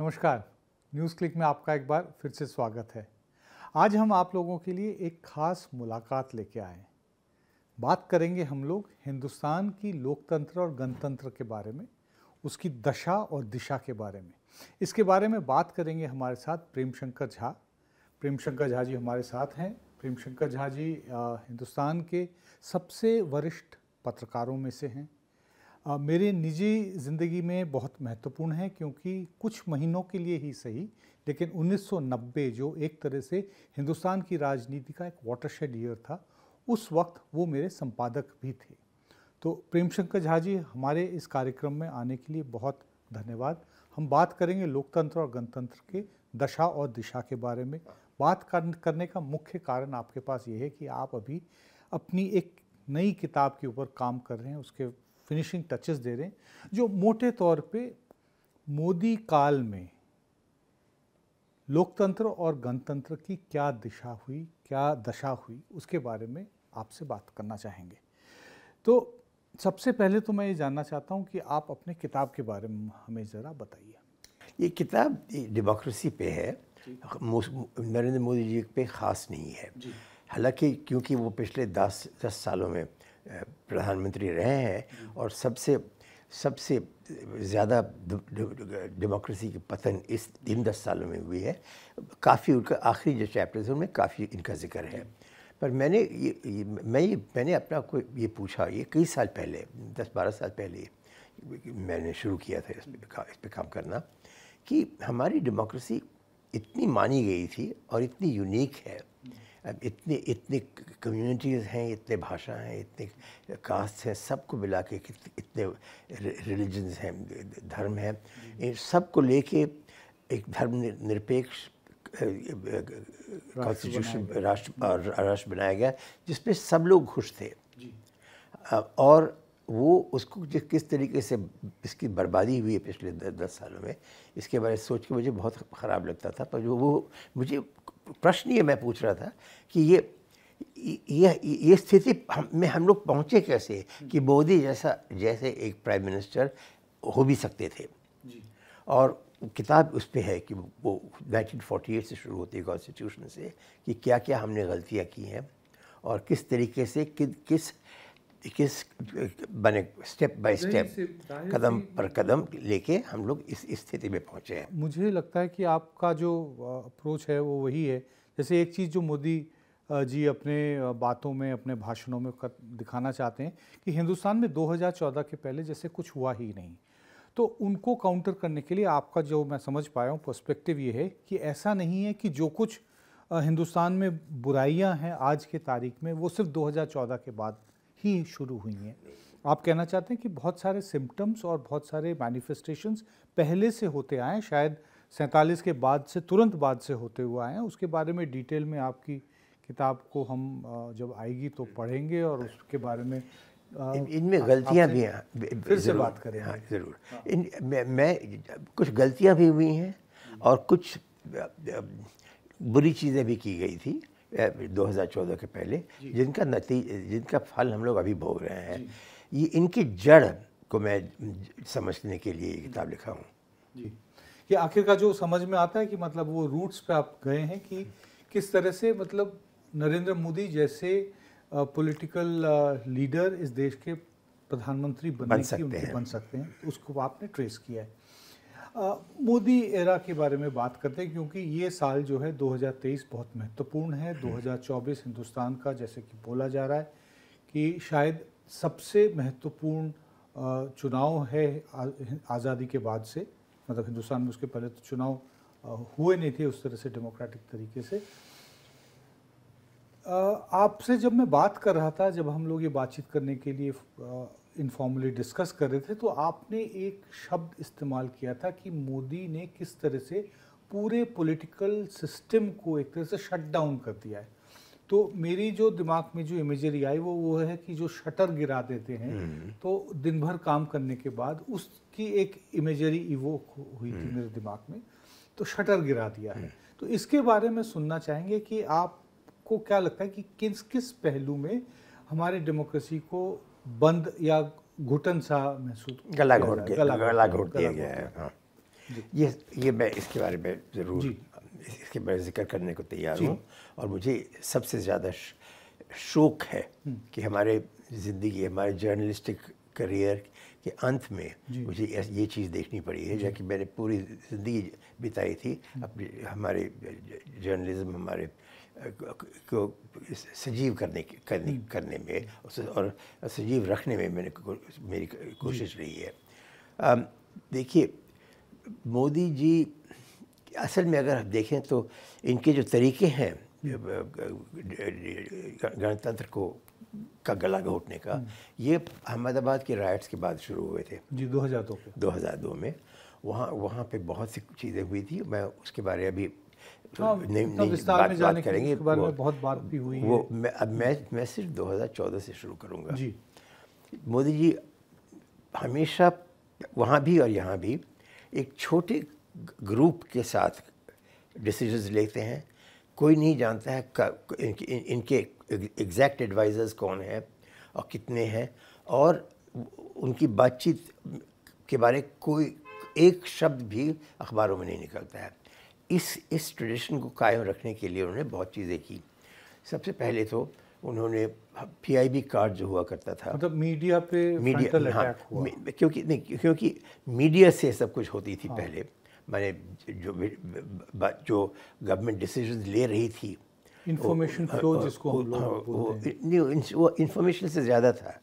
नमस्कार। News click में आपका एक बार फिर से स्वागत है। आज हम आप लोगों के लिए एक खास मुलाकात लेके आए बात करेंगे हम लोग हिंदुस्तान की लोकतंत्र और गणतंत्र के बारे में, उसकी दशा और दिशा के बारे में। इसके बारे में बात करेंगे हमारे साथ प्रेम शंकर झा। प्रेम शंकर झा जी हमारे साथ हैं। प्रेम शंकर झा जी हिंदुस्तान के सबसे वरिष्ठ पत्रकारों में से हैं। मेरे निजी ज़िंदगी में बहुत महत्वपूर्ण है क्योंकि कुछ महीनों के लिए ही सही, लेकिन 1990 जो एक तरह से हिंदुस्तान की राजनीति का एक वाटरशेड ईयर था, उस वक्त वो मेरे संपादक भी थे। तो प्रेम शंकर झा जी, हमारे इस कार्यक्रम में आने के लिए बहुत धन्यवाद। हम बात करेंगे लोकतंत्र और गणतंत्र के दशा और दिशा के बारे में। बात करने का मुख्य कारण आपके पास ये है कि आप अभी अपनी एक नई किताब के ऊपर काम कर रहे हैं, उसके फिनिशिंग टचेस दे रहे हैं जो मोटे तौर पे मोदी काल में लोकतंत्र और गणतंत्र की क्या दिशा हुई क्या दशा हुई उसके बारे में आपसे बात करना चाहेंगे। तो सबसे पहले तो मैं ये जानना चाहता हूँ कि आप अपने किताब के बारे में हमें ज़रा बताइए। ये किताब डेमोक्रेसी पे है नरेंद्र मोदी जी पे ख़ास नहीं है। हालाँकि क्योंकि वो पिछले दस दस सालों में प्रधानमंत्री रहे हैं और सबसे सबसे ज़्यादा डेमोक्रेसी की पतन इस इन दस सालों में हुई है। काफ़ी उनका आखिरी जो चैप्टर्स हैं उनमें काफ़ी इनका ज़िक्र है। पर मैंने ये, ये मैं ये मैंने अपना को ये पूछा ये कई साल पहले दस बारह साल पहले मैंने शुरू किया था इस पर इस पर काम करना कि हमारी डेमोक्रेसी इतनी मानी गई थी और इतनी यूनिक है अब इतने इतने कम्युनिटीज़ हैं इतने भाषा हैं इतने कास्ट हैं सबको मिला के इतने रिलीजन्स हैं धर्म हैं। इन सबको लेके एक धर्म निरपेक्ष कॉन्स्टिट्यूशन राष्ट्र राष्ट्र बनाया गया जिसपे सब लोग खुश थे। और वो उसको जिस किस तरीके से इसकी बर्बादी हुई है पिछले दस सालों में इसके बारे में सोच के मुझे बहुत ख़राब लगता था पर जो वो मुझे प्रश्न ये मैं पूछ रहा था कि ये ये ये स्थिति में हम लोग पहुँचे कैसे कि मोदी जैसा जैसे एक प्राइम मिनिस्टर हो भी सकते थे? और किताब उस पर है कि वो 1948 से शुरू होती है कॉन्स्टिट्यूशन से कि क्या क्या हमने गलतियाँ की हैं और किस तरीके से कि, किस किस बने स्टेप बाय स्टेप कदम पर कदम लेके हम लोग इस स्थिति में पहुँचे हैं। मुझे लगता है कि आपका जो अप्रोच है वो वही है। जैसे एक चीज़ जो मोदी जी अपने बातों में अपने भाषणों में कर, दिखाना चाहते हैं कि हिंदुस्तान में 2014 के पहले जैसे कुछ हुआ ही नहीं। तो उनको काउंटर करने के लिए आपका जो मैं समझ पाया हूँ पर्सपेक्टिव ये है कि ऐसा नहीं है कि जो कुछ हिंदुस्तान में बुराइयाँ हैं आज के तारीख में वो सिर्फ़ 2014 के बाद ही शुरू हुई हैं। आप कहना चाहते हैं कि बहुत सारे सिम्टम्स और बहुत सारे मैनिफेस्टेशंस पहले से होते आए शायद सैंतालीस के बाद से तुरंत बाद से होते हुए आए हैं। उसके बारे में डिटेल में आपकी किताब को हम जब आएगी तो पढ़ेंगे और उसके बारे में इनमें गलतियाँ भी हैं। फिर से बात करें। हाँ ज़रूर। इन मैं, मैं कुछ गलतियाँ भी हुई हैं और कुछ बुरी चीज़ें भी की गई थी। 2014 के पहले जिनका नतीज जिनका फल हम लोग अभी भोग रहे हैं ये इनकी जड़ को मैं समझने के लिए ये किताब लिखा हूँ। जी। ये आखिर का जो समझ में आता है कि मतलब वो रूट्स पे आप गए हैं कि किस तरह से मतलब नरेंद्र मोदी जैसे पॉलिटिकल लीडर इस देश के प्रधानमंत्री बन सकते हैं। बन सकते हैं उसको आपने ट्रेस किया है। मोदी एरा के बारे में बात करते हैं क्योंकि ये साल जो है 2023 बहुत महत्वपूर्ण है। 2024 हिंदुस्तान का जैसे कि बोला जा रहा है कि शायद सबसे महत्वपूर्ण चुनाव है आज़ादी के बाद से। मतलब हिंदुस्तान में उसके पहले तो चुनाव हुए नहीं थे उस तरह से डेमोक्रेटिक तरीके से। आपसे जब मैं बात कर रहा था जब हम लोग ये बातचीत करने के लिए इनफॉर्मली डिस्कस कर रहे थे तो आपने एक शब्द इस्तेमाल किया था कि मोदी ने किस तरह से पूरे पॉलिटिकल सिस्टम को एक तरह से शट डाउन कर दिया है तो मेरी जो दिमाग में जो इमेजरी आई वो वो है कि जो शटर गिरा देते हैं हम्म। तो दिन भर काम करने के बाद उसकी एक इमेजरी इवोक हुई थी हम्म। मेरे दिमाग में तो शटर गिरा दिया है हम्म। तो इसके बारे में सुनना चाहेंगे कि आपको क्या लगता है कि किस किस पहलू में हमारे डेमोक्रेसी को बंद या घुटन सा महसूस गला घोट गला घोट दिया गया है हाँ। ये ये मैं इसके बारे में ज़रूर इसके बारे में ज़िक्र करने को तैयार हूँ और मुझे सबसे ज़्यादा शौक है हम्म। कि हमारे ज़िंदगी हमारे जर्नलिस्टिक करियर के अंत में मुझे ये चीज़ देखनी पड़ी है जबकि मैंने पूरी ज़िंदगी बिताई थी हम्म। अपने हमारे जर्नलिज्म हमारे को सजीव करने करने हम्म। करने में और सजीव रखने में मैंने मेरी कोशिश रही है। देखिए मोदी जी असल में अगर आप देखें तो इनके जो तरीके हैं गणतंत्र को का गला घोटने का हम्म। ये अहमदाबाद के राइट्स के बाद शुरू हुए थे। जी 2002 पे। 2002 में। वहाँ वहाँ पे बहुत सी चीज़ें हुई थी। मैं उसके बारे में अभी तो हाँ, नहीं, नहीं बात, बात करेंगे बारे में बहुत बात भी हुई वो है। मैं अब मैं मैं सिर्फ़ 2014 से शुरू करूँगा। जी। मोदी जी हमेशा वहाँ भी और यहाँ भी एक छोटे ग्रुप के साथ डिसीजंस लेते हैं। कोई नहीं जानता है इनके, इनके एग्जैक्ट एडवाइज़र्स कौन हैं और कितने हैं और उनकी बातचीत के बारे कोई एक शब्द भी अखबारों में नहीं निकलता है। इस इस ट्रेडिशन को कायम रखने के लिए उन्होंने बहुत चीज़ें की सबसे पहले तो उन्होंने पीआईबी कार्ड जो हुआ करता था मतलब मीडिया पे मीडिया हाँ हुआ। क्योंकि नहीं क्योंकि मीडिया से सब कुछ होती थी हाँ। पहले मैंने जो जो गवर्नमेंट डिसीज़न ले रही थी इंफॉर्मेशन फ्लो जिसको हम लोग नहीं वो इंफॉर्मेशन से ज़्यादा था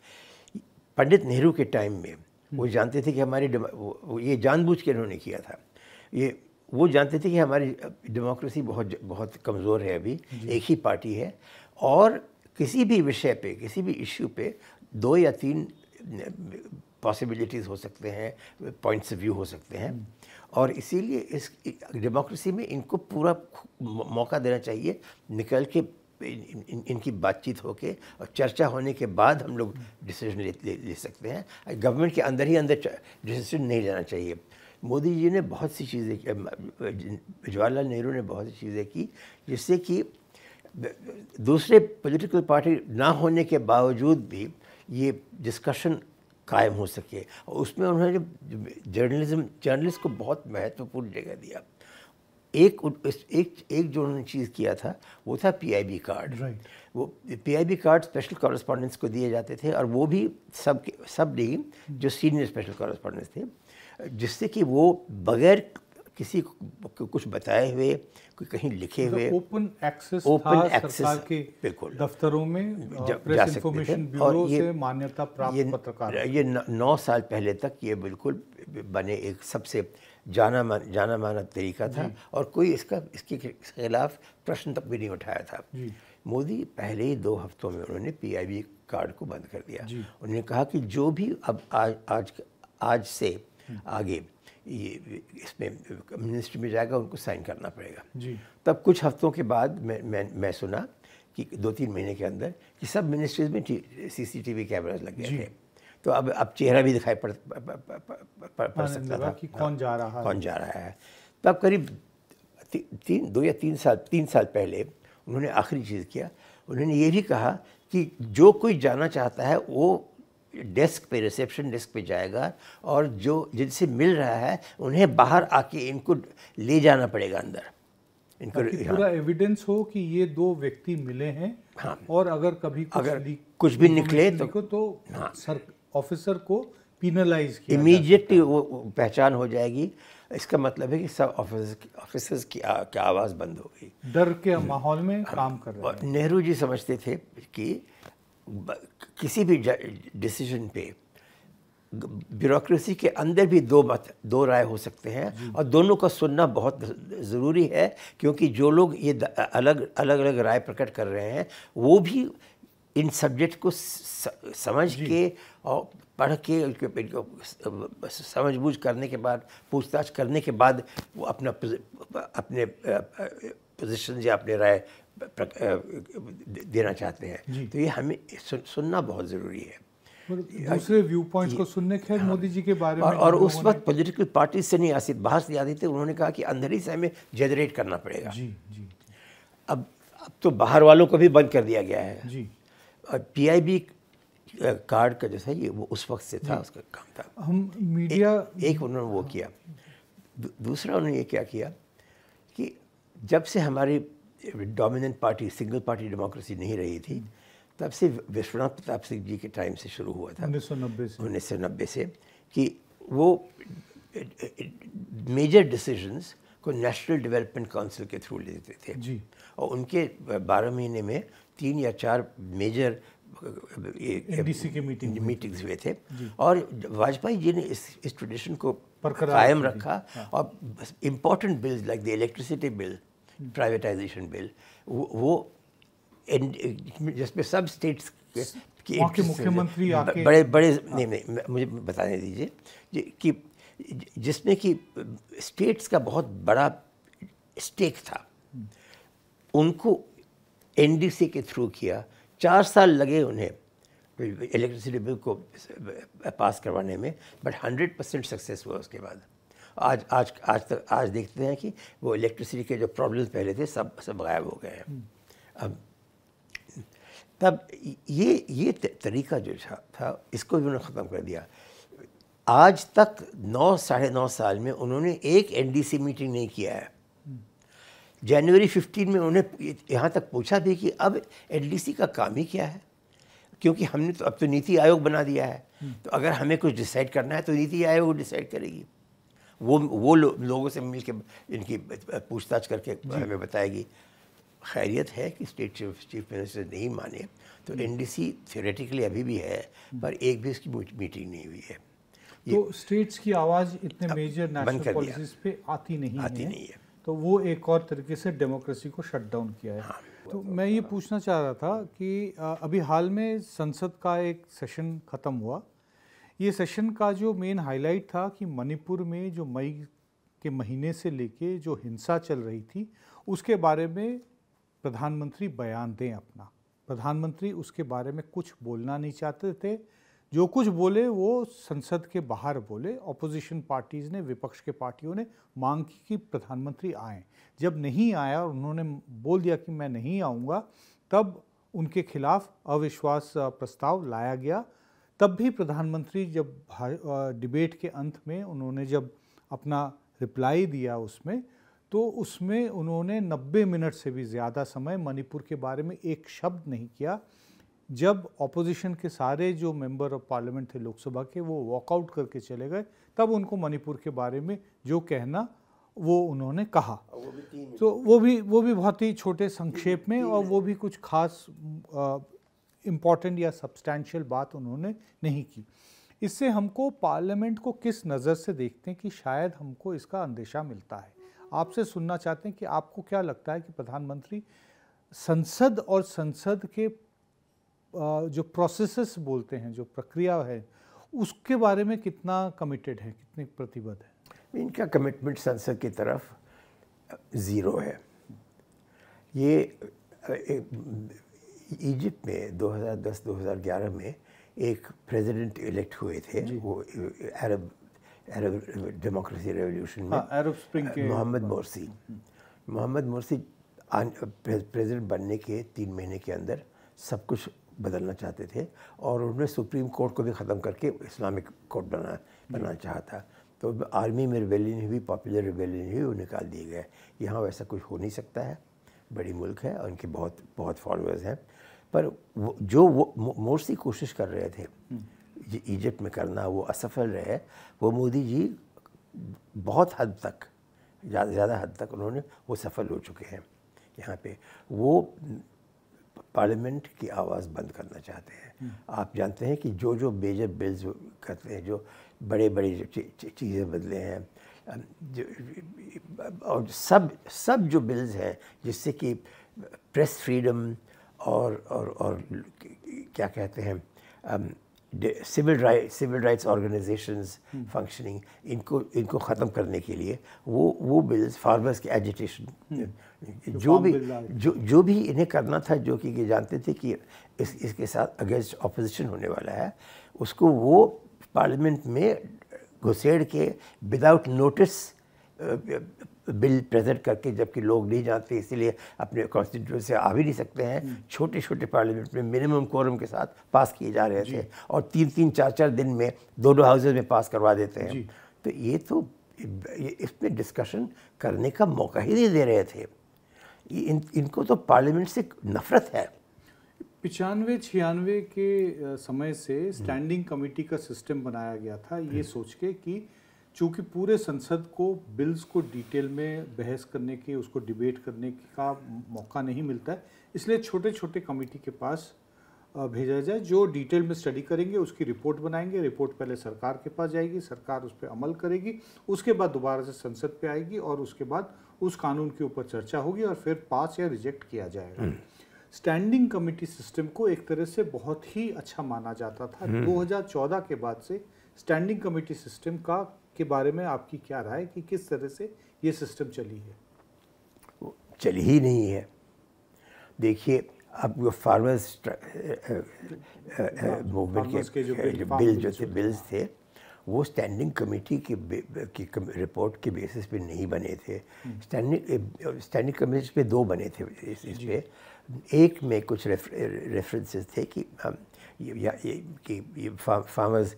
पंडित नेहरू के टाइम में वो हम्म। जानते थे कि हमारी ये जानबूझ के उन्होंने किया था ये वो जानते थे कि हमारी डेमोक्रेसी बहुत बहुत कमज़ोर है अभी। एक ही पार्टी है। और किसी भी विषय पे किसी भी इश्यू पे दो या तीन पॉसिबिलिटीज़ हो सकते हैं पॉइंट्स ऑफ़ व्यू हो सकते हैं। और इसीलिए इस डेमोक्रेसी में इनको पूरा मौका देना चाहिए निकल के इन, इन, इनकी बातचीत होके और चर्चा होने के बाद हम लोग डिसीज़न ले, ले, ले सकते हैं। गवर्नमेंट के अंदर ही अंदर डिसीज़न नहीं लेना चाहिए। मोदी जी ने बहुत सी चीज़ें जवाहरलाल नेहरू ने बहुत सी चीज़ें की जिससे कि दूसरे पॉलिटिकल पार्टी ना होने के बावजूद भी ये डिस्कशन कायम हो सके। और उसमें उन्होंने जर्नलिज्म जर्नलिस्ट को बहुत महत्वपूर्ण जगह दिया। एक एक एक जो उन्होंने चीज़ किया था वो था पीआईबी कार्ड right. वो पीआईबी कार्ड स्पेशल कॉरेस्पॉन्डेंट्स को दिए जाते थे और वो भी सब सब नहीं जो सीनियर स्पेशल कॉरेस्पॉन्डेंट्स थे जिससे कि वो बगैर किसी को कुछ बताए हुए कोई कहीं लिखे हुए ओपन एक्सेस ओपन एक्सेस के बिल्कुल। दफ्तरों में प्रेस इंफॉर्मेशन ब्यूरो से मान्यता प्राप्त पत्रकार। ये नौ साल पहले तक ये बिल्कुल बने एक सबसे जाना मान जाना माना तरीका था और कोई इसका इसके खिलाफ प्रश्न तक भी नहीं उठाया था। मोदी पहले ही दो हफ्तों में उन्होंने पीआईबी कार्ड को बंद कर दिया। उन्होंने कहा कि जो भी अब आज आज आज से। आगे ये इसमें मिनिस्ट्री में जाएगा उनको साइन करना पड़ेगा। जी। तब कुछ हफ्तों के बाद मैं मैं मैं सुना कि दो तीन महीने के अंदर कि सब मिनिस्ट्रीज में सीसीटीवी कैमराज लग गए थे। तो अब अब चेहरा भी दिखाई पड़ पड़ सकता था। कि कौन जा रहा है। कौन जा रहा है। तब करीब ती, तीन दो या तीन साल तीन साल पहले उन्होंने आखिरी चीज़ किया। उन्होंने ये भी कहा कि जो कोई जाना चाहता है वो डेस्क पे रिसेप्शन डेस्क पे जाएगा और जो जिनसे मिल रहा है उन्हें बाहर आके इनको ले जाना पड़ेगा अंदर। इनको पूरा एविडेंस हो कि ये दो व्यक्ति मिले हैं हाँ। और अगर कभी कुछ अगर कुछ भी निकले तो तो हाँ। सर ऑफिसर को पिनलाइज किया इमीडिएटली वो पहचान हो जाएगी। इसका मतलब है कि सब ऑफिसर्स की, की आवाज़ बंद हो गई। डर के माहौल में हाँ, काम कर रहे हैं। नेहरू जी समझते थे कि किसी भी डिसीज़न पे ब्यूरोक्रेसी के अंदर भी दो मत दो राय हो सकते हैं और दोनों का सुनना बहुत ज़रूरी है क्योंकि जो लोग ये अलग अलग अलग राय प्रकट कर रहे हैं वो भी इन सब्जेक्ट को समझ के और पढ़ के इनको समझ बूझ करने के बाद पूछताछ करने के बाद वो अपना अपने पोजिशन या अपने राय देना चाहते हैं। तो ये हमें सुनना बहुत ज़रूरी है। दूसरे व्यू पॉइंट्स को सुनने खैर हाँ, मोदी जी के बारे और, में और, उस वक्त पॉलिटिकल पार्टी से नहीं आसित बाहर से आती थे उन्होंने कहा कि अंदर ही से हमें जनरेट करना पड़ेगा। जी जी। अब अब तो बाहर वालों को भी बंद कर दिया गया है। जी। और पीआईबी कार्ड का जैसा ये वो उस वक्त से था उसका काम था। हम मीडिया एक, एक उन्होंने वो किया। दूसरा उन्होंने ये क्या किया कि जब से हमारी dominant party single party democracy नहीं रही थी तब से विश्वनाथ प्रताप सिंह जी के टाइम से शुरू हुआ था। उन्नीस सौ नब्बे से। उन्नीस सौ नब्बे से कि वो मेजर डिसीजंस को नेशनल डेवलपमेंट काउंसिल के थ्रू लेते थे। जी। और उनके बारह महीने में तीन या चार मेजर की मीटिंग मीटिंग्स हुए थे। और वाजपेयी जी ने इस इस ट्रेडिशन को कायम रखी। रखा और important bills like the electricity bill privatisation bill वो जिसमें सब स्टेट्स के मुख्यमंत्री बड़े बड़े नहीं नहीं मुझे बताने दीजिए। कि जिसमें कि स्टेट्स का बहुत बड़ा स्टेक था उनको एनडीसी के थ्रू किया। चार साल लगे उन्हें इलेक्ट्रिसिटी बिल को पास करवाने में बट हंड्रेड परसेंट सक्सेस हुआ उसके बाद। आज आज आज तक आज देखते हैं कि वो इलेक्ट्रिसिटी के जो प्रॉब्लम्स पहले थे सब सब गायब हो गए हैं। अब तब ये ये तरीका जो था, इसको भी उन्होंने ख़त्म कर दिया। आज तक नौ साढ़े नौ साल में उन्होंने एक एनडीसी मीटिंग नहीं किया है। जनवरी 15 में उन्हें यहाँ तक पूछा भी कि अब एलडीसी का काम ही क्या है? क्योंकि हमने तो अब तो नीति आयोग बना दिया है। तो अगर हमें कुछ डिसाइड करना है तो नीति आयोग डिसाइड करेगी। वो वो लो, लोगों से मिल के इनकी पूछताछ करके हमें बताएगी। खैरियत है कि स्टेट चीफ चीफ मिनिस्टर नहीं माने तो एनडीसी थियोरेटिकली अभी भी है पर एक भी इसकी मीटिंग नहीं हुई है। तो स्टेट्स की आवाज़ इतने मेजर नेशनल पॉलिसीज़ पे आती नहीं आती है नहीं है। तो वो एक और तरीके से डेमोक्रेसी को शट डाउन किया है। हाँ, तो मैं ये पूछना चाह रहा था कि अभी हाल में संसद का एक सेशन खत्म हुआ ये सेशन का जो मेन हाईलाइट था कि मणिपुर में जो मई के महीने से लेके जो हिंसा चल रही थी, उसके बारे में प्रधानमंत्री बयान दें अपना। प्रधानमंत्री उसके बारे में कुछ बोलना नहीं चाहते थे। जो कुछ बोले, वो संसद के बाहर बोले ऑपोजिशन पार्टीज़ ने, विपक्ष के पार्टियों ने मांग की कि प्रधानमंत्री आए। जब नहीं आया और उन्होंने बोल दिया कि मैं नहीं आऊँगा, तब उनके खिलाफ अविश्वास प्रस्ताव लाया गया तब भी प्रधानमंत्री जब डिबेट के अंत में उन्होंने जब अपना रिप्लाई दिया उसमें तो उसमें उन्होंने 90 मिनट से भी ज़्यादा समय मणिपुर के बारे में एक शब्द नहीं किया। जब ऑपोजिशन के सारे जो मेंबर ऑफ़ पार्लियामेंट थे लोकसभा के वो वॉकआउट करके चले गए तब उनको मणिपुर के बारे में जो कहना वो उन्होंने कहा। तो वो भी वो भी बहुत ही छोटे संक्षेप में और वो भी कुछ खास इंपॉर्टेंट या सब्सटैंशियल बात उन्होंने नहीं की। इससे हमको पार्लियामेंट को किस नज़र से देखते हैं कि शायद हमको इसका अंदेशा मिलता है? आपसे सुनना चाहते हैं कि आपको क्या लगता है कि प्रधानमंत्री संसद और संसद के जो प्रोसेसेस बोलते हैं, जो प्रक्रिया है, उसके बारे में कितना कमिटेड है, कितने प्रतिबद्ध है? इनका कमिटमेंट संसद की तरफ़ ज़ीरो है। ये इजिप्ट में 2010-2011 में एक प्रेसिडेंट इलेक्ट हुए थे वो अरब अरब डेमोक्रेसी रेवोल्यूशन में। हाँ अरब स्प्रिंग के Mohamed Morsi Mohamed Morsi president बनने के तीन महीने के अंदर सब कुछ बदलना चाहते थे और उन्होंने सुप्रीम कोर्ट को भी ख़त्म करके इस्लामिक कोर्ट बना बनाना चाहा था। तो आर्मी में रिवेलियन हुई पॉपुलर रिवेलियन हुई वो निकाल दिए गए। यहाँ वैसा कुछ हो नहीं सकता है। बड़ी मुल्क है और उनके बहुत बहुत फॉलोअर्स हैं। पर वो, जो वो, मो- मोरसी कोशिश कर रहे थे इजिप्ट में करना, वो असफल रहे, वो मोदी जी बहुत हद तक ज़्यादा हद तक उन्होंने, वो सफल हो चुके हैं, यहाँ पे। वो पार्लियामेंट की आवाज़ बंद करना चाहते हैं। आप जानते हैं कि जो जो मेजर बिल्स करते हैं, जो बड़े बड़े चीज़ें बदले हैं और सब सब जो बिल्स हैं, जिससे कि प्रेस फ्रीडम और और और क्या कहते हैं civil right civil rights organisations functioning इनको इनको ख़त्म करने के लिए वो वो बिल्स फार्मर्स के एजिटेशन जो भी। जो जो भी इन्हें करना था जो कि ये जानते थे कि इस इसके साथ अगेंस्ट अपोजिशन होने वाला है उसको वो पार्लियामेंट में घुसेड़ के विदाउट नोटिस बिल प्रेजेंट करके जबकि लोग नहीं जानते इसीलिए अपने कॉन्स्टिट्यूशन से आ भी नहीं सकते हैं। छोटे छोटे पार्लियामेंट में मिनिमम कोरम के साथ पास किए जा रहे थे और तीन तीन चार चार दिन में दोनों हाउसेज में पास करवा देते हैं। तो ये तो इसमें डिस्कशन करने का मौका ही नहीं दे रहे थे। इन इनको तो पार्लियामेंट से नफरत है। पिचानवे छियानवे के समय से स्टैंडिंग कमेटी का सिस्टम बनाया गया था ये सोच के कि चूँकि पूरे संसद को बिल्स को डिटेल में बहस करने के उसको डिबेट करने का मौका नहीं मिलता है इसलिए छोटे छोटे कमेटी के पास भेजा जाए जो डिटेल में स्टडी करेंगे उसकी रिपोर्ट बनाएँगे रिपोर्ट पहले सरकार के पास जाएगी सरकार उस पर अमल करेगी उसके बाद दोबारा से संसद पे आएगी और उसके बाद उस कानून के ऊपर चर्चा होगी और फिर पास या रिजेक्ट किया जाएगा। स्टैंडिंग कमेटी सिस्टम को एक तरह से बहुत ही अच्छा माना जाता था। 2014 हम्म। के बाद से स्टैंडिंग कमेटी सिस्टम का के बारे में आपकी क्या राय कि किस तरह से ये सिस्टम चली है? चली ही नहीं है। देखिए अब जो फार्मर्स मूवमेंट के, के जो बिल जो थे बिल्स थे वो स्टैंडिंग कमेटी के की रिपोर्ट के बेसिस पे नहीं बने थे। स्टैंडिंग स्टैंडिंग कमेटी पे दो बने थे इस, इस पे। एक में कुछ रेफरेंसेस थे कि या ये कि ये फार्मर्स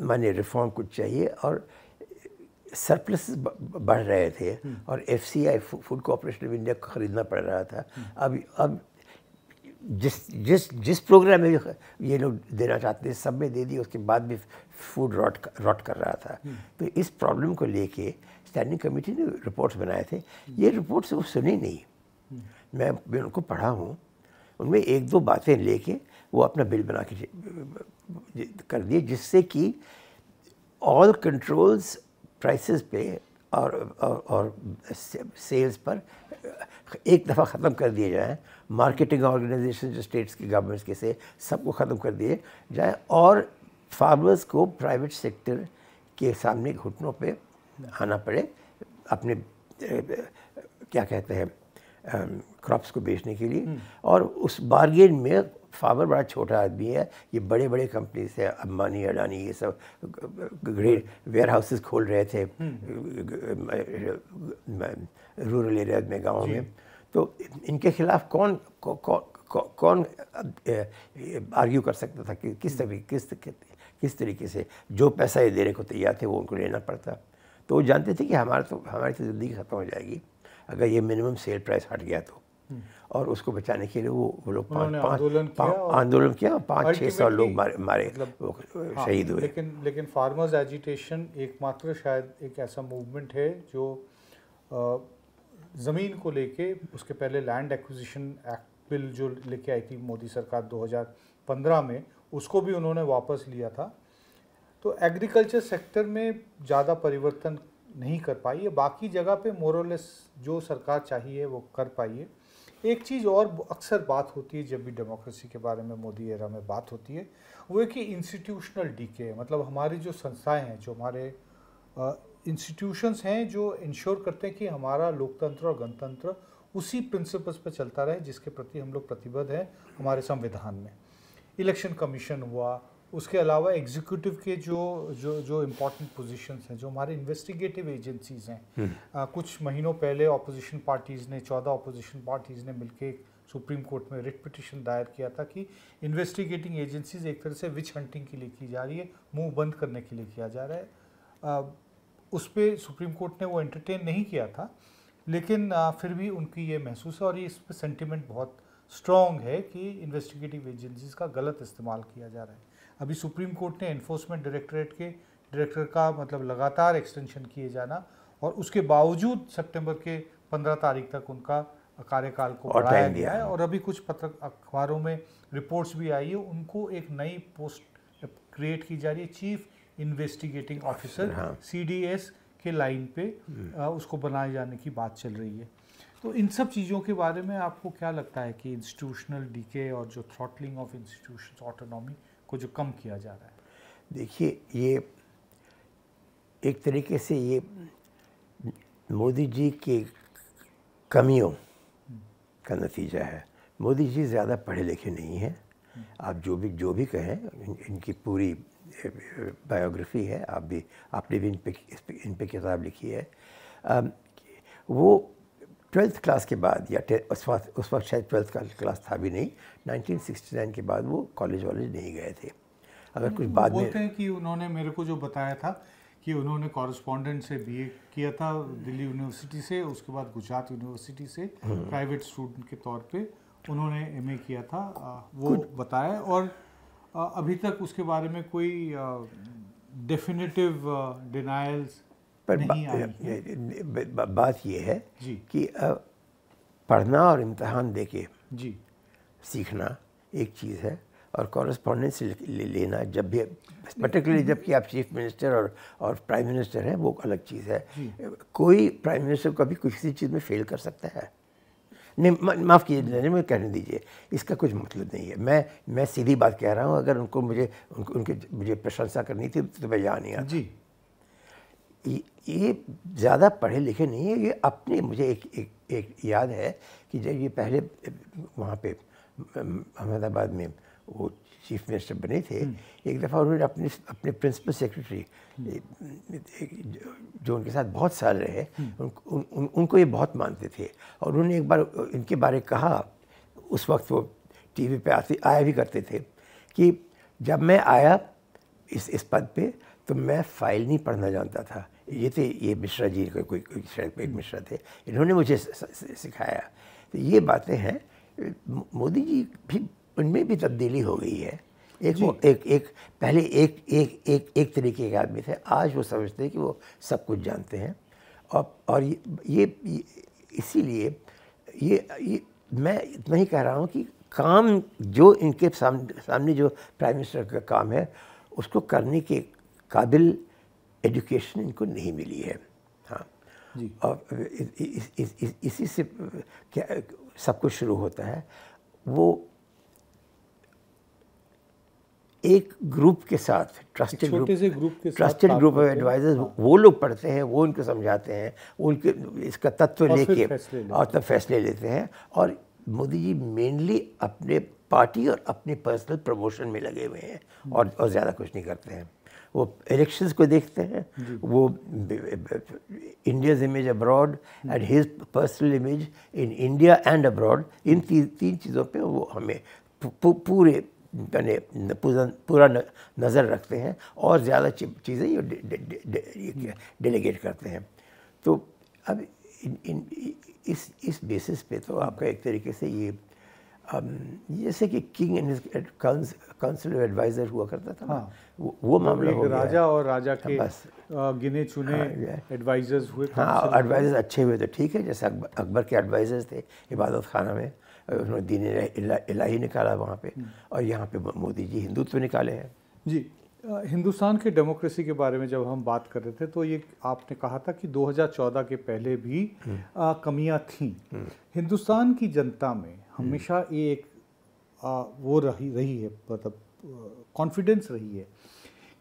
माने रिफॉर्म कुछ चाहिए और सरप्लस बढ़ रहे थे हम्म। और F C I food corporation of India को ख़रीदना पड़ रहा था। हम्म। अब अब जिस जिस जिस प्रोग्राम में ये लोग देना चाहते थे सब में दे दी उसके बाद भी फ़ूड रॉट रॉट कर रहा था। हम्म। तो इस प्रॉब्लम को लेके स्टैंडिंग कमेटी ने रिपोर्ट्स बनाए थे। ये रिपोर्ट्स वो सुनी नहीं। मैं मैं उनको पढ़ा हूँ। उनमें एक दो बातें लेके वो अपना बिल बना के कर दिए जिससे कि ऑल कंट्रोल्स प्राइसेस पे और और, और सेल्स पर एक दफ़ा ख़त्म कर दिए जाए। मार्केटिंग ऑर्गेनाइजेशन जो स्टेट्स की गवर्नमेंट्स के से सबको ख़त्म कर दिए जाए और फार्मर्स को प्राइवेट सेक्टर के सामने घुटनों पे आना पड़े। अपने क्या कहते हैं क्रॉप्स को बेचने के लिए। और उस बार्गेन में फार्मर बड़ा छोटा आदमी है ये बड़े बड़े कंपनी से अम्बानी अडानी ये सब ग्रेट वेयर हाउसेस खोल रहे थे रूरल एरिया में गाँव में। तो इनके खिलाफ कौन कौ, कौ, कौ, कौन आर्ग्यू कर सकता था कि किस तरीके किस किस तरीके से जो पैसा ये देने को तैयार थे वो उनको लेना पड़ता। तो वो जानते थे कि हमारा तो हमारी तो ज़िंदगी ख़त्म हो जाएगी। अगर ये मिनिमम सेल प्राइस हट गया तो। और उसको बचाने के लिए वो वो लोग पाँच आंदोलन किया पाँच छः सौ लोग मारे मारे मतलब, हाँ, शहीद हुए। लेकिन लेकिन फार्मर्स एजिटेशन एकमात्र शायद एक ऐसा मूवमेंट है जो ज़मीन को लेके उसके पहले लैंड एक्विजिशन एक्ट बिल जो लेके आई थी मोदी सरकार 2015 में उसको भी उन्होंने वापस लिया था। तो एग्रीकल्चर सेक्टर में ज़्यादा परिवर्तन नहीं कर पाई है। बाकी जगह पे मोरलेस जो सरकार चाहिए, वो कर पाई है। एक चीज़ और अक्सर बात होती है, जब भी डेमोक्रेसी के बारे में, मोदी एरा में बात होती है, वो है कि इंस्टीट्यूशनल डीके मतलब हमारी जो संस्थाएँ हैं, जो हमारे इंस्टीट्यूशंस हैं, जो इंश्योर करते हैं कि हमारा लोकतंत्र और गणतंत्र उसी प्रिंसिपल्स पर चलता रहे, जिसके प्रति हम लोग प्रतिबद्ध हैं हमारे संविधान में। इलेक्शन कमीशन हुआ उसके अलावा एग्जीक्यूटिव के जो जो जो इम्पोर्टेंट पोजीशंस हैं जो हमारे इन्वेस्टिगेटिव एजेंसीज हैं आ, हम्म। कुछ महीनों पहले अपोजिशन पार्टीज़ ने चौदह अपोजिशन पार्टीज़ ने मिलकर सुप्रीम कोर्ट में रिट पिटिशन दायर किया था कि इन्वेस्टिगेटिंग एजेंसीज एक तरह से विच हंटिंग के लिए की जा रही है मुँह बंद करने के लिए किया जा रहा है आ, उस पर सुप्रीम कोर्ट ने वो एंटरटेन नहीं किया था लेकिन आ, फिर भी उनकी ये महसूस है और ये इस पर सेंटिमेंट बहुत स्ट्रॉन्ग है कि इन्वेस्टिगेटिव एजेंसीज का गलत इस्तेमाल किया जा रहा है अभी सुप्रीम कोर्ट ने इन्फोर्समेंट डायरेक्टरेट के डायरेक्टर का मतलब लगातार एक्सटेंशन किए जाना और उसके बावजूद सितंबर के 15 तारीख तक उनका कार्यकाल को बढ़ाया गया है और अभी कुछ पत्र अखबारों में रिपोर्ट्स भी आई है उनको एक नई पोस्ट क्रिएट की जा रही है चीफ इन्वेस्टिगेटिंग ऑफिसर सीडीएस के लाइन पे हम्म। उसको बनाए जाने की बात चल रही है। तो इन सब चीज़ों के बारे में आपको क्या लगता है कि इंस्टीट्यूशनल डीके और जो थ्रॉटलिंग ऑफ़ इंस्टीट्यूशन ऑटोनॉमी को जो कम किया जा रहा है? देखिए ये एक तरीके से ये मोदी जी की कमियों का नतीजा है। मोदी जी ज़्यादा पढ़े लिखे नहीं हैं। आप जो भी जो भी कहें इनकी पूरी बायोग्राफी है। आप भी आपने भी इन पे इन पे किताब लिखी है। आ, वो ट्वेल्थ क्लास के बाद या उस वक्त उस वक्त शायद ट्वेल्थ का क्लास था भी नहीं 1969 के बाद वो कॉलेज वॉलेज नहीं गए थे। अगर कुछ बाद में बोलते हैं कि उन्होंने मेरे को जो बताया था कि उन्होंने कॉरेस्पॉन्डेंट से बीए किया था दिल्ली यूनिवर्सिटी से उसके बाद गुजरात यूनिवर्सिटी से प्राइवेट स्टूडेंट के तौर पे उन्होंने एमए किया था। वो बताया और अभी तक उसके बारे में कोई डेफिनेटिव डिनाइल्स पर बा, बात यह है कि पढ़ना और इम्तहान दे के जी। सीखना एक चीज़ है और कॉरेस्पॉन्डेंस ले लेना जब भी पर्टिकुलरली जबकि आप चीफ मिनिस्टर और और प्राइम मिनिस्टर हैं वो अलग चीज़ है। कोई प्राइम मिनिस्टर कभी किसी चीज़ में फेल कर सकता है। नहीं माफ़ कीजिए मुझे कहने दीजिए इसका कुछ मतलब नहीं है। मैं मैं सीधी बात कह रहा हूँ अगर उनको मुझे उनको उनके मुझे प्रशंसा करनी थी तो मैं यहाँ नहीं आता ये ज़्यादा पढ़े लिखे नहीं है ये अपने मुझे एक एक एक याद है कि जब ये पहले वहाँ पे अहमदाबाद में वो चीफ मिनिस्टर बने थे हम्म। एक दफ़ा उन्होंने अपने अपने प्रिंसिपल सेक्रेटरी जो उनके साथ बहुत साल रहे हम्म। उन, उन, उन, उनको ये बहुत मानते थे और उन्होंने एक बार इनके बारे कहा उस वक्त वो टीवी पे आते आया भी करते थे कि जब मैं आया इस इस पद पे तो मैं फ़ाइल नहीं पढ़ना जानता था ये थे ये मिश्रा जी का कोई कोई शायद एक मिश्रा थे इन्होंने मुझे सिखाया। तो ये बातें हैं मोदी जी भी उनमें भी तब्दीली हो गई है। एक वो एक एक पहले एक एक एक एक तरीके के आदमी थे आज वो समझते हैं कि वो सब कुछ जानते हैं। और और ये, ये, ये इसीलिए ये, ये मैं इतना ही कह रहा हूँ कि काम जो इनके सामने सामने जो प्राइम मिनिस्टर का काम है उसको करने के काबिल एजुकेशन इनको नहीं मिली है। हाँ। जी। और इस, इस, इस, इस, इसी से क्या सब कुछ शुरू होता है। वो एक ग्रुप के साथ ट्रस्टेड ग्रुप से ग्रुप के ट्रस्टेड ग्रुप ऑफ़ एडवाइजर्स वो लोग पढ़ते हैं वो उनको समझाते हैं उनके इसका तत्व लेके और तब फैसले लेते हैं और मोदी जी मेनली अपने पार्टी और अपने पर्सनल प्रमोशन में लगे हुए हैं और और ज़्यादा कुछ नहीं करते हैं। वो इलेक्शंस को देखते हैं। वो India's image abroad and his personal image in India and abroad in ती, तीन चीज़ों पे वो हमें पूरे यानी पूरा नज़र रखते हैं और ज़्यादा चीज़ें ये डेलीगेट करते हैं। तो अब इन, इन इस इस बेसिस पे तो आपका एक तरीके से ये जैसे कि king and council of adviser हुआ करता था हाँ, वो, वो मामला हो गया। राजा और राजा के बस। गिने चुने एडवाइजर्स हाँ, हुए हाँ एडवाइजर्स अच्छे हुए तो ठीक है जैसे अकबर के एडवाइजर्स थे इबादत खाना में उन्होंने दीन इलाही निकाला वहाँ पे हम्म। और यहाँ पे मोदी जी हिंदुत्व निकाले हैं। जी हिंदुस्तान के डेमोक्रेसी के बारे में जब हम बात कर रहे थे तो ये आपने कहा था कि 2014 के पहले भी हम्म। कमियाँ थीं। हम्म। हिंदुस्तान की जनता में हमेशा ये एक आ, वो रही रही है मतलब कॉन्फिडेंस रही है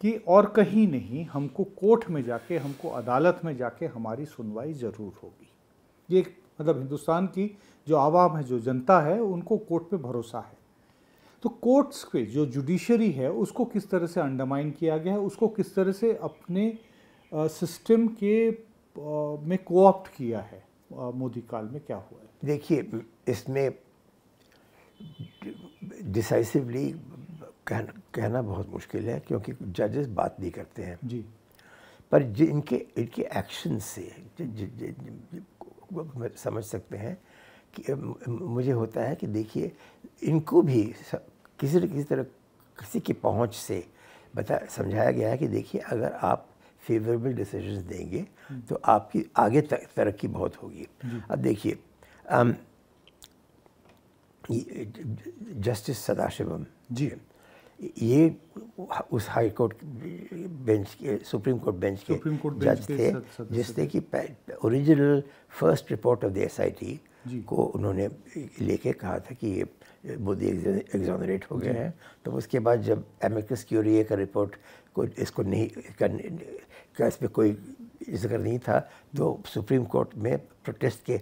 कि और कहीं नहीं हमको कोर्ट में जाके हमको अदालत में जाके हमारी सुनवाई ज़रूर होगी। ये मतलब हिंदुस्तान की जो आवाम है जो जनता है उनको कोर्ट पे भरोसा है। तो कोर्ट्स पे जो जुडिशरी है उसको किस तरह से अंडरमाइन किया गया है उसको किस तरह से अपने सिस्टम के आ, में कोऑप्ट किया है मोदी काल में क्या हुआ है? देखिए इसमें डिसाइसिवली कहना कहना बहुत मुश्किल है क्योंकि जजेस बात नहीं करते हैं। जी। पर इनके इनके एक्शन से ज, ज, ज, ज, समझ सकते हैं कि मुझे होता है कि देखिए इनको भी किसी न किसी तरह किसी की पहुँच से बता समझाया गया है कि देखिए अगर आप फेवरेबल डिसीजंस देंगे हम्म। तो आपकी आगे तरक्की बहुत होगी। अब देखिए जस्टिस सदाशिवम। जी। ये उस हाई कोर्ट बेंच के सुप्रीम कोर्ट बेंच के जज थे जिसने कि original first report of the SIT को उन्होंने लेके कहा था कि ये मोदी एग्जॉनरेट हो गए हैं। तो उसके बाद जब एमिकस क्यूरिए का रिपोर्ट को इसको नहीं करने का इस पर कोई ज़िक्र नहीं था तो सुप्रीम कोर्ट में प्रोटेस्ट के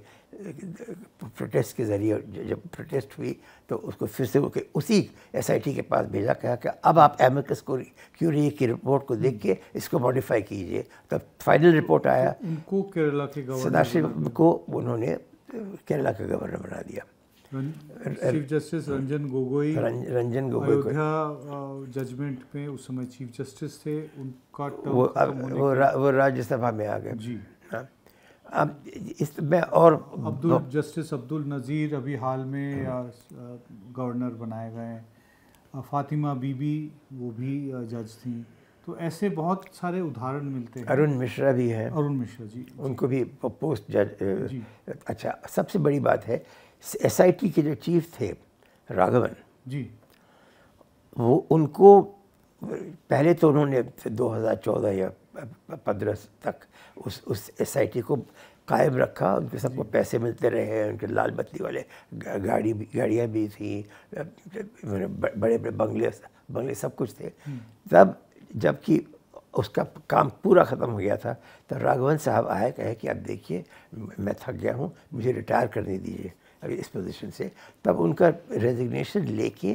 प्रोटेस्ट के ज़रिए जब प्रोटेस्ट हुई तो उसको फिर से उसी एसआईटी के पास भेजा कहा कि अब आप एमिकस को क्यूरी की रिपोर्ट को देख के इसको मॉडिफाई कीजिए। तब फाइनल रिपोर्ट आया। उनको केरला के सदाशिव को उन्होंने केरला का गवर्नर बना दिया। Chief justice Ranjan Gogoi Ranjan Gogoi Ayodhya judgement में उस समय चीफ जस्टिस थे उनका वो वो, रा, वो राज्यसभा में आ गए। जी। हाँ। अब इस मैं और अब्दुल जस्टिस अब्दुल नज़ीर अभी हाल में गवर्नर बनाए गए हैं। फातिमा बीबी वो भी जज थी। तो ऐसे बहुत सारे उदाहरण मिलते हैं। अरुण मिश्रा भी है। अरुण मिश्रा जी उनको भी पोस्ट जज अच्छा सबसे बड़ी बात है एसआईटी के जो चीफ थे राघवन जी। वो उनको पहले तो उन्होंने 2014 या 15 तक उस उस एसआईटी को कायम रखा। उनके सबको पैसे मिलते रहे उनके लाल बत्ती वाले गाड़ी भी गाड़ियाँ भी थी बड़े बड़े बंगले बंगले सब कुछ थे। हम्म। तब जबकि उसका काम पूरा ख़त्म हो गया था तो राघवन साहब आए कहे कि अब देखिए मैं थक गया हूँ मुझे रिटायर करने दीजिए। इस पोजीशन से। तब उनका रेजिग्नेशन लेके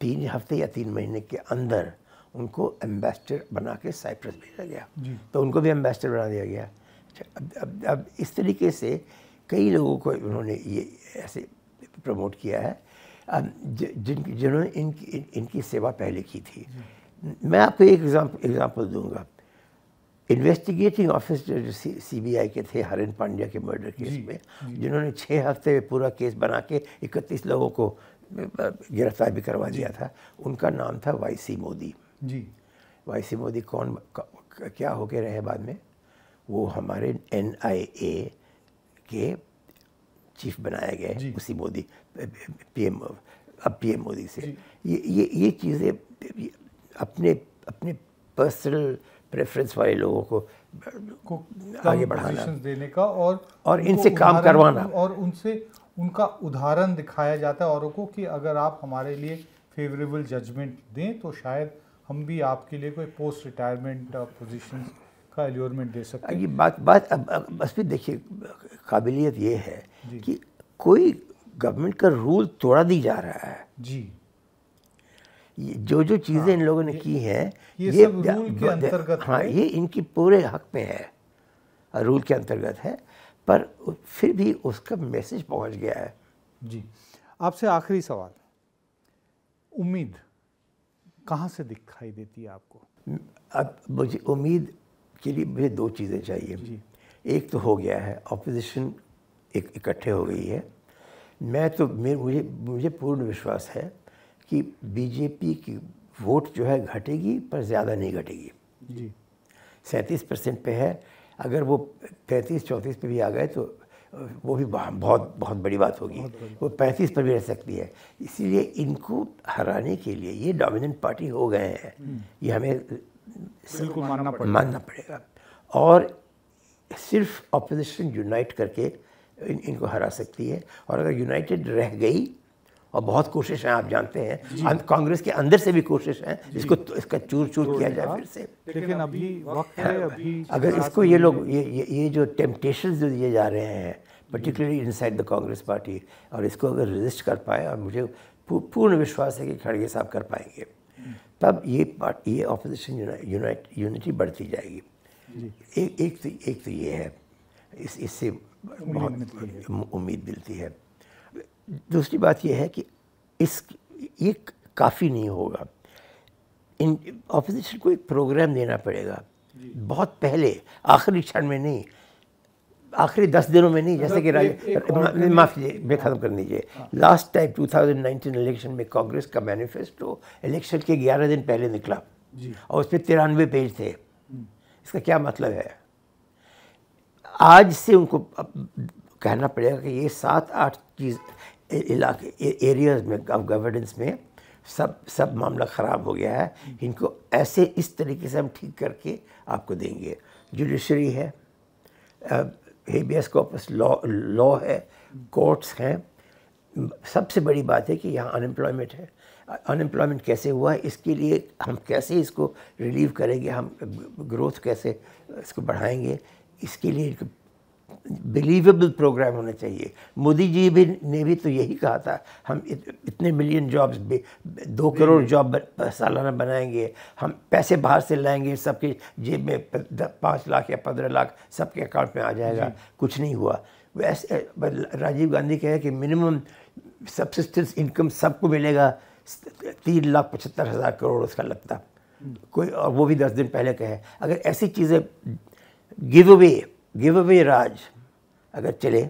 तीन हफ़्ते या तीन महीने के अंदर उनको एम्बेसडर बना के साइप्रस भेजा गया। तो उनको भी एम्बेसडर बना दिया गया। अच्छा अब अब अब इस तरीके से कई लोगों को उन्होंने ये ऐसे प्रमोट किया है। जिन जिन्होंने इनकी इनकी सेवा पहले की थी। मैं आपको एक एग्ज़ाम्पल दूँगा। इन्वेस्टिगेटिंग ऑफिसर जो सी बी आई के थे हरिन पांड्या के मर्डर केस में जिन्होंने छः हफ़्ते में पूरा केस बना के इकतीस लोगों को गिरफ़्तार भी करवा दिया था। उनका नाम था Y C Modi ji. Y C Modi कौन क्या हो के रहे बाद में? वो हमारे एन आई ए के चीफ बनाए गए उसी मोदी पीएम अब पीएम मोदी से। ये ये ये चीज़ें अपने अपने पर्सनल प्रेफरेंस वाले लोगों को, को आगे बढ़ाना। देने का और और इनसे काम करवाना। और उनसे उनका उदाहरण दिखाया जाता है औरों को कि अगर आप हमारे लिए फेवरेबल जजमेंट दें तो शायद हम भी आपके लिए कोई पोस्ट रिटायरमेंट पोजीशन का एल्योरमेंट दे सकते हैं। ये बात बात अब, अब बस भी देखिए काबिलियत ये है कि कोई गवर्नमेंट का रूल तोड़ा दी जा रहा है। जी। जो जो चीज़ें हाँ, इन लोगों ने की हैं ये, ये सब रूल के अंतर्गत हाँ ये इनकी पूरे हक में है रूल के अंतर्गत है पर फिर भी उसका मैसेज पहुँच गया है। जी आपसे आखिरी सवाल उम्मीद कहाँ से दिखाई देती है आपको? अब मुझे उम्मीद के लिए मुझे दो चीज़ें चाहिए। जी। एक तो हो गया है अपोजिशन एक इकट्ठे हो गई है। मैं तो मेरे मुझे मुझे पूर्ण विश्वास है कि बीजेपी की वोट जो है घटेगी पर ज़्यादा नहीं घटेगी। जी। सैंतीस परसेंट पे है। अगर वो पैंतीस चौंतीस पे भी आ गए तो वो भी बहुत बहुत बड़ी बात होगी। वो पैंतीस पर भी रह सकती है। इसीलिए इनको हराने के लिए ये डोमिनेंट पार्टी हो गए हैं। हम्म। ये हमें बिल्कुल मानना पड़ेगा। मानना पड़ेगा। और सिर्फ़ अपोजिशन यूनाइट करके इन, इनको हरा सकती है। और अगर यूनाइटेड रह गई और बहुत कोशिश है आप जानते हैं। कांग्रेस के अंदर से भी कोशिश है इसको तो इसका चूर चूर किया जाए फिर से। लेकिन अभी वक्त है अभी अगर इसको ये लोग ये ये, ये जो टेम्पटेशन जो दिए जा रहे हैं particularly inside the Congress party और इसको अगर रजिस्ट कर पाए और मुझे पूर्ण विश्वास है कि खड़गे साहब कर पाएँगे तब ये पार्टी ये ऑपोजिशन यूनाइट यूनिटी बढ़ती जाएगी। एक एक तो एक तो ये है इस इससे बहुत उम्मीद मिलती है। दूसरी बात यह है कि इस ये काफ़ी नहीं होगा। इन ऑपोजिशन को एक प्रोग्राम देना पड़ेगा। बहुत पहले आखिरी क्षण में नहीं आखिरी दस दिनों में नहीं जैसे कि माफ़ कीजिए मैं ख़त्म कर दीजिए। लास्ट टाइम 2019 इलेक्शन में कांग्रेस का मैनिफेस्टो इलेक्शन के 11 दिन पहले निकला। और उस पर तिरानवे पेज थे। हम्म। इसका क्या मतलब है? आज से उनको कहना पड़ेगा कि ये सात आठ चीज़ इलाके एरियाज़ में गवर्नेंस में सब सब मामला ख़राब हो गया है। इनको ऐसे इस तरीके से हम ठीक करके आपको देंगे। जुडिशरी है हेबियस कॉपस लॉ लॉ है कोर्ट्स हैं। सबसे बड़ी बात है कि यहाँ अनएम्प्लॉयमेंट है। अनएम्प्लॉयमेंट कैसे हुआ है इसके लिए हम कैसे इसको रिलीव करेंगे, हम ग्रोथ कैसे इसको बढ़ाएँगे, इसके लिए बिलीवेबल प्रोग्राम होना चाहिए। मोदी जी भी ने भी तो यही कहा था हम इत, इतने मिलियन जॉब्स दो करोड़ जॉब सालाना बनाएँगे। हम पैसे बाहर से लाएँगे सबके जेब में पाँच लाख या पंद्रह लाख सबके अकाउंट में आ जाएगा। कुछ नहीं हुआ। वैसे राजीव गांधी कहे कि मिनिमम सब्सिस्टेंस इनकम सबको मिलेगा तीन लाख पचहत्तर हज़ार करोड़ उसका लगता। कोई और वो भी दस दिन पहले कहे। अगर ऐसी चीज़ें गिव अवे गिव अवे राज अगर चले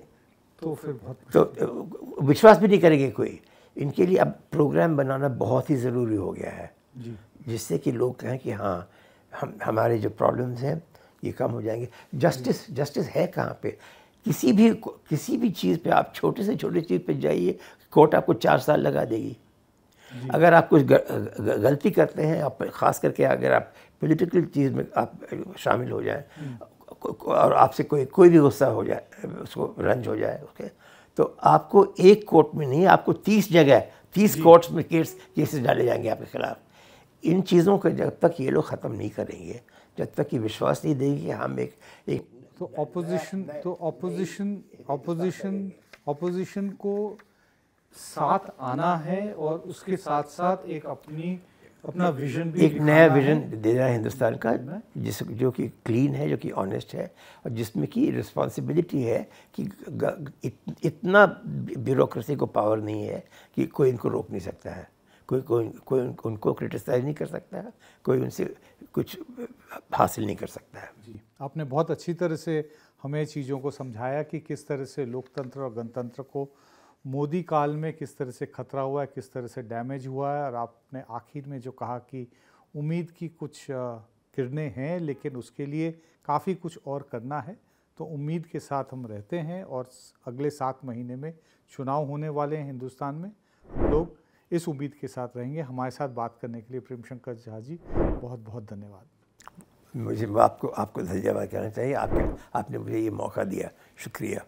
तो फिर बहुत तो विश्वास भी नहीं करेंगे कोई। इनके लिए अब प्रोग्राम बनाना बहुत ही ज़रूरी हो गया है। जी। जिससे कि लोग कहें कि हाँ हम हमारे जो प्रॉब्लम्स हैं ये कम हो जाएँगे। जस्टिस जस्टिस है कहाँ पे? किसी भी किसी भी चीज़ पे आप छोटे से छोटे चीज़ पे जाइए कोर्ट आपको चार साल लगा देगी। अगर आप कुछ गलती करते हैं आप ख़ास करके अगर आप पॉलिटिकल चीज़ में आप शामिल हो जाए और आपसे कोई कोई भी गुस्सा हो जाए उसको रंज हो जाए ओके तो आपको एक कोर्ट में नहीं आपको तीस जगह तीस कोर्ट्स में केस केसेस डाले जाएँगे आपके खिलाफ। इन चीज़ों को जब तक ये लोग ख़त्म नहीं करेंगे जब तक ये विश्वास नहीं देंगे कि हम एक एक तो ऑपोजिशन तो ऑपोजिशन ऑपोजिशन ऑपोजिशन को साथ आना है और उसके साथ साथ एक अपनी अपना विजन भी एक नया विजन दे रहा है हिंदुस्तान का जिस जो कि क्लीन है जो कि ऑनेस्ट है और जिसमें कि रिस्पॉन्सिबिलिटी है कि इत, इतना ब्यूरोक्रेसी को पावर नहीं है कि कोई इनको रोक नहीं सकता है। कोई कोई कोई उनको क्रिटिसाइज नहीं कर सकता है कोई उनसे कुछ हासिल नहीं कर सकता है। जी आपने बहुत अच्छी तरह से हमें चीज़ों को समझाया कि किस तरह से लोकतंत्र और गणतंत्र को मोदी काल में किस तरह से खतरा हुआ है, किस तरह से डैमेज हुआ है और आपने आखिर में जो कहा कि उम्मीद की कुछ किरणें हैं, लेकिन उसके लिए काफ़ी कुछ और करना है। तो उम्मीद के साथ हम रहते हैं और अगले सात महीने में चुनाव होने वाले हैं हिंदुस्तान में। लोग इस उम्मीद के साथ रहेंगे। हमारे साथ बात करने के लिए प्रेम शंकर झा जी बहुत बहुत धन्यवाद। मुझे आपको आपको धन्यवाद कहना चाहिए। आपके, आपने मुझे ये मौका दिया। शुक्रिया।